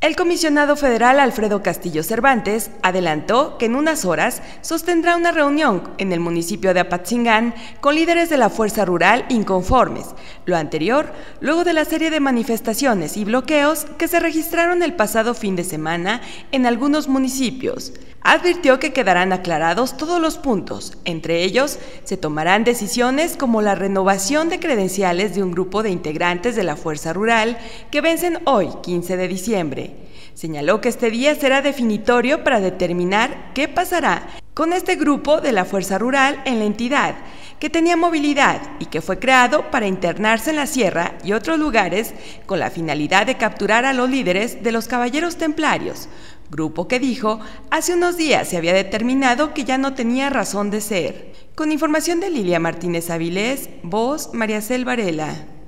El comisionado federal Alfredo Castillo Cervantes adelantó que en unas horas sostendrá una reunión en el municipio de Apatzingán con líderes de la Fuerza Rural inconformes, lo anterior luego de la serie de manifestaciones y bloqueos que se registraron el pasado fin de semana en algunos municipios. Advirtió que quedarán aclarados todos los puntos, entre ellos se tomarán decisiones como la renovación de credenciales de un grupo de integrantes de la Fuerza Rural que vencen hoy, 15 de diciembre. Señaló que este día será definitorio para determinar qué pasará con este grupo de la Fuerza Rural en la entidad, que tenía movilidad y que fue creado para internarse en la sierra y otros lugares con la finalidad de capturar a los líderes de los Caballeros Templarios, grupo que dijo hace unos días se había determinado que ya no tenía razón de ser. Con información de Lilia Martínez Avilés, voz María Cel Varela.